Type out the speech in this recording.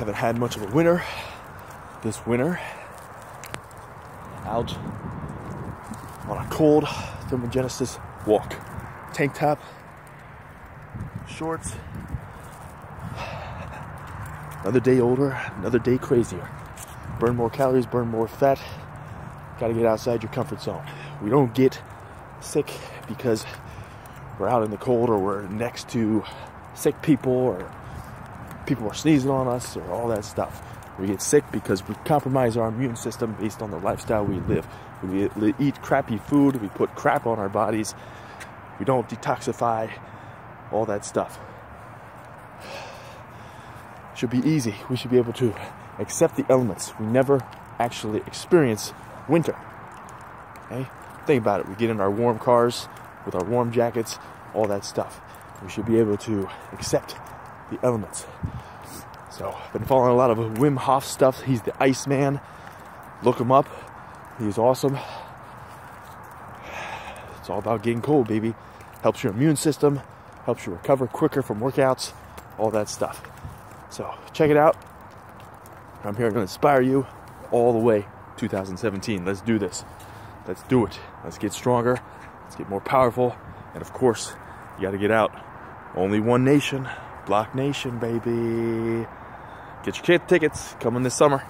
Haven't had much of a winter this winter. Out on a cold thermogenesis walk. Tank top, shorts. Another day older, another day crazier. Burn more calories, burn more fat. Gotta get outside your comfort zone. We don't get sick because we're out in the cold or we're next to sick people or people are sneezing on us or all that stuff. We get sick because we compromise our immune system based on the lifestyle we live. We eat crappy food, we put crap on our bodies, we don't detoxify, all that stuff. Should be easy. We should be able to accept the elements. We never actually experience winter. Okay? Think about it. We get in our warm cars with our warm jackets, all that stuff. We should be able to accept the elements. So, I've been following a lot of Wim Hof stuff. He's the Iceman. Look him up. He's awesome. It's all about getting cold, baby. Helps your immune system, helps you recover quicker from workouts, all that stuff. So, check it out. I'm here to inspire you all the way 2017. Let's do this. Let's do it. Let's get stronger. Let's get more powerful. And of course, you got to get out. Only one nation. Block Nation, baby. Get your kid tickets coming this summer.